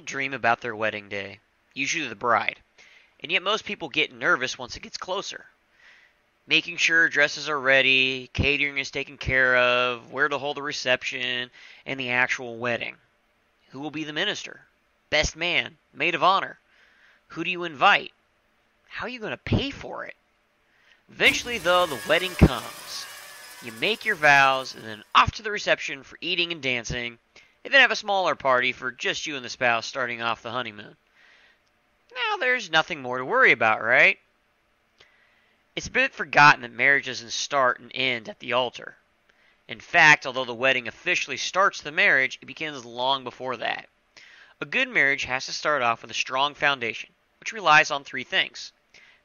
dream about their wedding day, usually the bride, and yet most people get nervous once it gets closer. Making sure dresses are ready, catering is taken care of, where to hold the reception, and the actual wedding. Who will be the minister? Best man? Maid of honor? Who do you invite? How are you going to pay for it? Eventually, though, the wedding comes. You make your vows, and then off to the reception for eating and dancing, and then have a smaller party for just you and the spouse starting off the honeymoon. Now, there's nothing more to worry about, right? It's a bit forgotten that marriage doesn't start and end at the altar. In fact, although the wedding officially starts the marriage, it begins long before that. A good marriage has to start off with a strong foundation, which relies on three things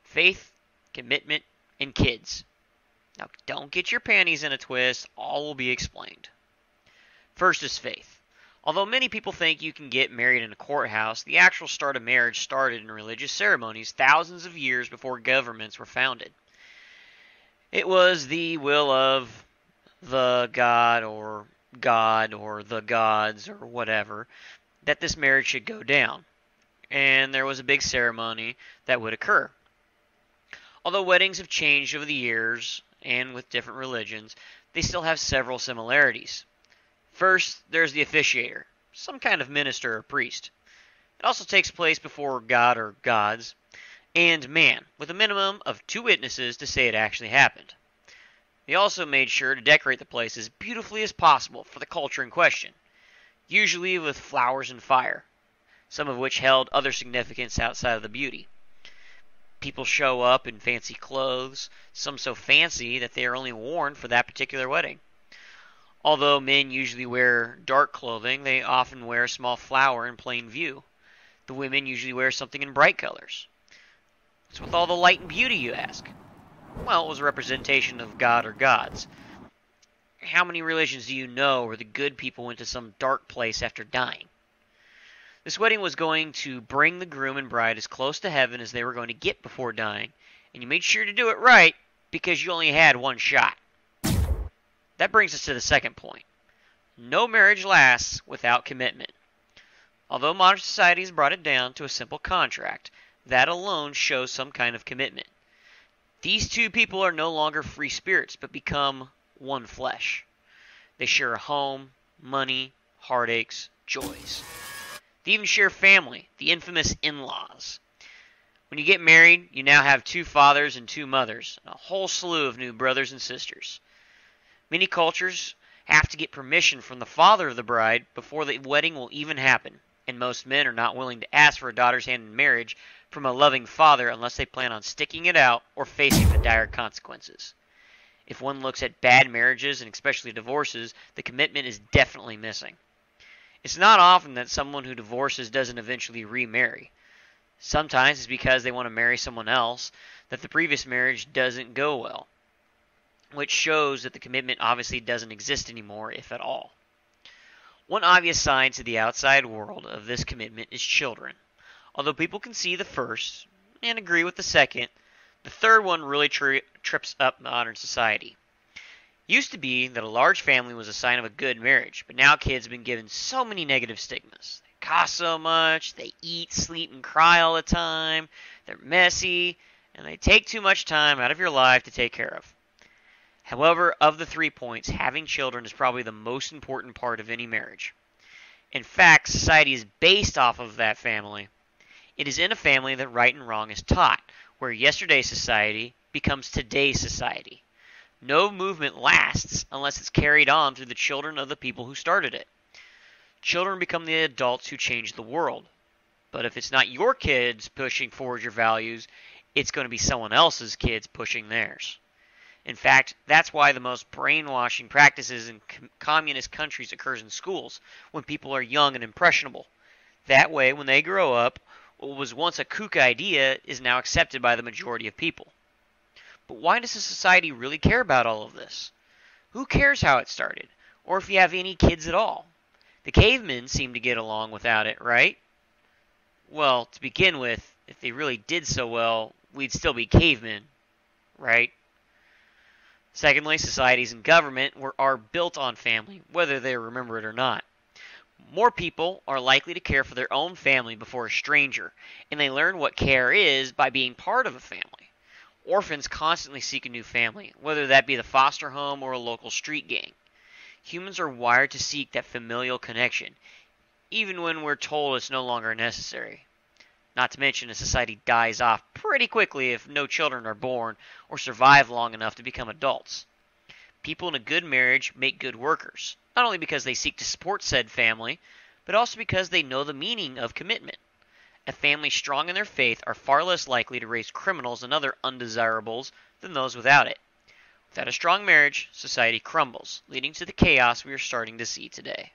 faith, commitment, and kids. Now, don't get your panties in a twist, all will be explained. First is faith. Although many people think you can get married in a courthouse, the actual start of marriage started in religious ceremonies thousands of years before governments were founded. It was the will of the God or God or the gods or whatever that this marriage should go down. And there was a big ceremony that would occur. Although weddings have changed over the years and with different religions, they still have several similarities. First, there's the officiator, some kind of minister or priest. It also takes place before God or gods and man, with a minimum of two witnesses to say it actually happened. They also made sure to decorate the place as beautifully as possible for the culture in question, usually with flowers and fire, some of which held other significance outside of the beauty. People show up in fancy clothes, some so fancy that they are only worn for that particular wedding. Although men usually wear dark clothing, they often wear a small flower in plain view. The women usually wear something in bright colors. What's with all the light and beauty, you ask? Well, it was a representation of God or gods. How many religions do you know where the good people went to some dark place after dying? This wedding was going to bring the groom and bride as close to heaven as they were going to get before dying, and you made sure to do it right because you only had one shot. That brings us to the second point. No marriage lasts without commitment. Although modern society has brought it down to a simple contract, that alone shows some kind of commitment. These two people are no longer free spirits, but become one flesh. They share a home, money, heartaches, joys. They even share family, the infamous in laws. When you get married, you now have two fathers and two mothers, and a whole slew of new brothers and sisters. Many cultures have to get permission from the father of the bride before the wedding will even happen, and most men are not willing to ask for a daughter's hand in marriage from a loving father unless they plan on sticking it out or facing the dire consequences. If one looks at bad marriages and especially divorces, the commitment is definitely missing. It's not often that someone who divorces doesn't eventually remarry. Sometimes it's because they want to marry someone else that the previous marriage doesn't go well, which shows that the commitment obviously doesn't exist anymore, if at all. One obvious sign to the outside world of this commitment is children. Although people can see the first and agree with the second, the third one really tri- trips up modern society. Used to be that a large family was a sign of a good marriage, but now kids have been given so many negative stigmas. They cost so much, they eat, sleep, and cry all the time, they're messy, and they take too much time out of your life to take care of. However, of the three points, having children is probably the most important part of any marriage. In fact, society is based off of that family. It is in a family that right and wrong is taught, where yesterday's society becomes today's society. No movement lasts unless it's carried on through the children of the people who started it. Children become the adults who change the world. But if it's not your kids pushing forward your values, it's going to be someone else's kids pushing theirs. In fact, that's why the most brainwashing practices in com- communist countries occurs in schools when people are young and impressionable. That way, when they grow up, what was once a kook idea is now accepted by the majority of people. But why does a society really care about all of this? Who cares how it started, or if you have any kids at all? The cavemen seem to get along without it, right? Well, to begin with, if they really did so well, we'd still be cavemen, right? Secondly, societies and government were, are built on family, whether they remember it or not. More people are likely to care for their own family before a stranger, and they learn what care is by being part of a family. Orphans constantly seek a new family, whether that be the foster home or a local street gang. Humans are wired to seek that familial connection, even when we're told it's no longer necessary. Not to mention, a society dies off pretty quickly if no children are born or survive long enough to become adults. People in a good marriage make good workers, not only because they seek to support said family, but also because they know the meaning of commitment. A family strong in their faith are far less likely to raise criminals and other undesirables than those without it. Without a strong marriage, society crumbles, leading to the chaos we are starting to see today.